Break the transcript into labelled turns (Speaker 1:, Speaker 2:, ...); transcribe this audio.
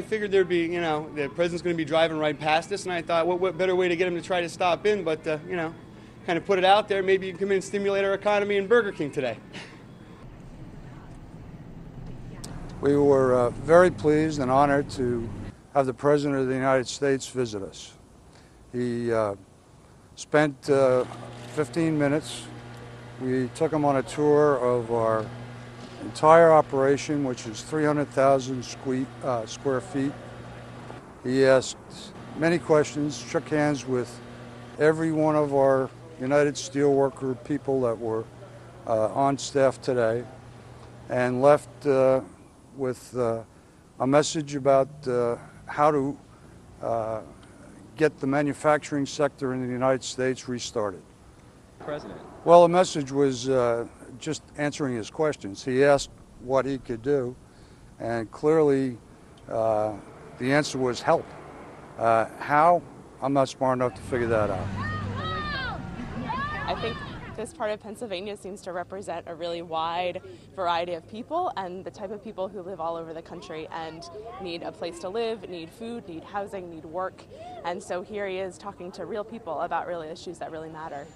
Speaker 1: figured there'd be, you know, the president's going to be driving right past us, and I thought, what, what better way to get him to try to stop in but, uh, you know, kind of put it out there. Maybe you can come in and stimulate our economy in Burger King today.
Speaker 2: We were uh, very pleased and honored to have the President of the United States visit us. He uh, spent uh, 15 minutes. We took him on a tour of our entire operation, which is 300,000 sque- uh, square feet. He asked many questions, shook hands with every one of our United Steelworker people that were uh, on staff today, and left uh, with uh, a message about uh, how to uh, get the manufacturing sector in the United States restarted.
Speaker 3: President.
Speaker 2: Well, the message was uh, just answering his questions. He asked what he could do, and clearly uh, the answer was help. Uh, how? I'm not smart enough to figure that out.
Speaker 4: I think this part of Pennsylvania seems to represent a really wide variety of people and the type of people who live all over the country and need a place to live, need food, need housing, need work. And so here he is talking to real people about real issues that really matter.